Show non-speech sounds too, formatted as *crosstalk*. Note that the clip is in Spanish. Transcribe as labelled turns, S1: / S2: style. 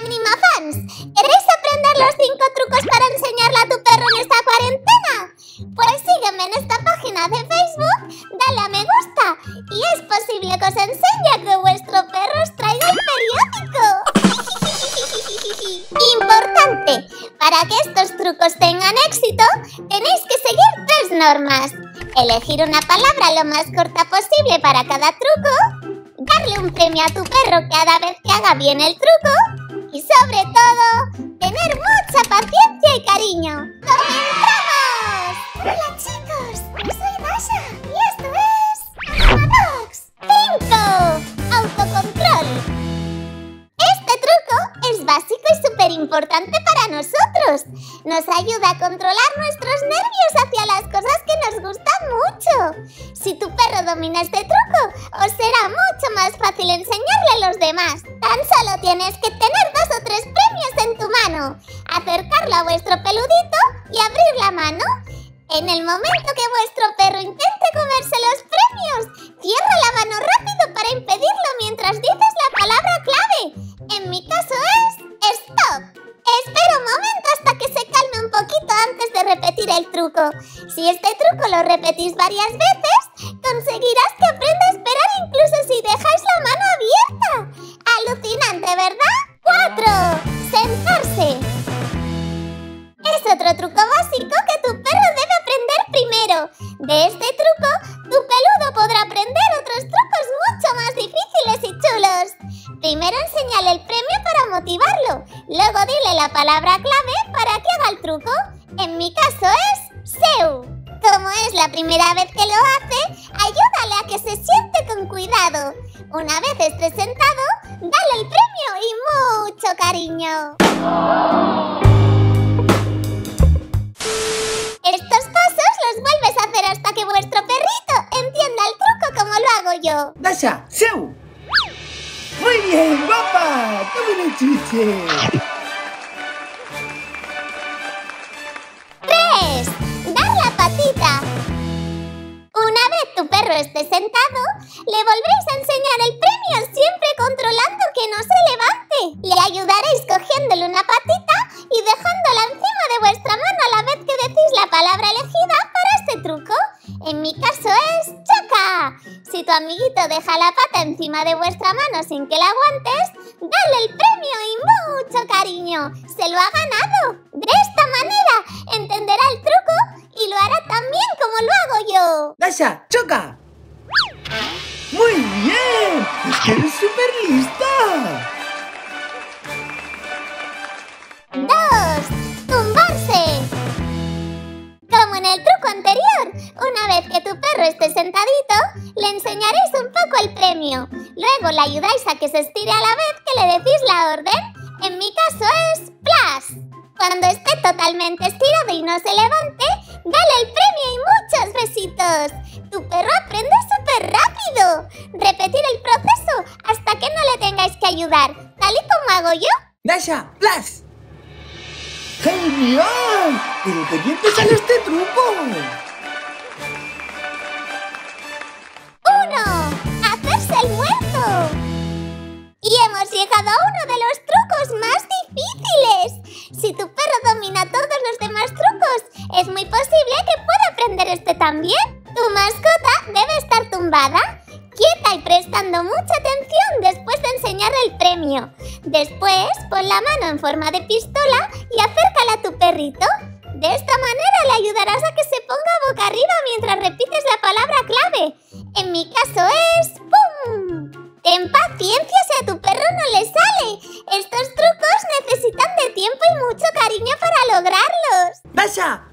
S1: Animafans, ¿queréis aprender los 5 trucos para enseñarle a tu perro en esta cuarentena? Pues sígueme en esta página de Facebook, dale a me gusta y es posible que os enseñe que vuestro perro os traiga el periódico. *laughs* Importante, para que estos trucos tengan éxito, tenéis que seguir tres normas. Elegir una palabra lo más corta posible para cada truco, darle un premio a tu perro cada vez que haga bien el truco y sobre todo, tener mucha paciencia y cariño. ¡Comenzamos! Hola chicos, soy Dasha y esto es Amadox 5. Autocontrol. Este truco es básico y súper importante para nosotros. Nos ayuda a controlar nuestros nervios hacia las cosas que nos gustan mucho. Si tu perro domina este truco, os será mucho más fácil enseñarle a los demás. Tan solo tienes que tener acercarlo a vuestro peludito y abrir la mano. En el momento que vuestro perro intente comerse los premios, cierra la mano rápido para impedirlo mientras dices la palabra clave. En mi caso es stop. Espera un momento hasta que se calme un poquito antes de repetir el truco. Si este truco lo repetís varias veces, conseguirás que aprenda otro truco básico que tu perro debe aprender primero. De este truco, tu peludo podrá aprender otros trucos mucho más difíciles y chulos. Primero enséñale el premio para motivarlo. Luego dile la palabra clave para que haga el truco. En mi caso es SEU. Como es la primera vez que lo hace, ayúdale a que se siente con cuidado. Una vez esté sentado, dale el premio y mucho cariño.
S2: Dasha, Seu. Muy bien, guapa. ¡Qué buen chiste!
S1: 3. Dar la patita. Una vez tu perro esté sentado, le volvéis a enseñar el deja la pata encima de vuestra mano sin que la aguantes, dale el premio y mucho cariño. Se lo ha ganado. De esta manera entenderá el truco y lo hará tan bien como lo hago yo.
S2: Dasha, choca. Muy bien. Es que eres súper lista.
S1: 2. Tumbarse. Como en el truco anterior, una vez que tu perro esté sentadito, le enseñaréis un poco el premio. Luego le ayudáis a que se estire a la vez que le decís la orden. En mi caso es plus. Cuando esté totalmente estirado y no se levante, dale el premio y muchos besitos. Tu perro aprende súper rápido. Repetir el proceso hasta que no le tengáis que ayudar, tal y como hago yo.
S2: Dasha, plus. ¡Genial! ¿Pero de quién te sale este truco?
S1: También. Tu mascota debe estar tumbada, quieta y prestando mucha atención después de enseñarle el premio. Después, pon la mano en forma de pistola y acércala a tu perrito. De esta manera le ayudarás a que se ponga boca arriba mientras repites la palabra clave. En mi caso es ¡Pum! Ten paciencia si a tu perro no le sale. Estos trucos necesitan de tiempo y mucho cariño para lograrlos.
S2: Dasha,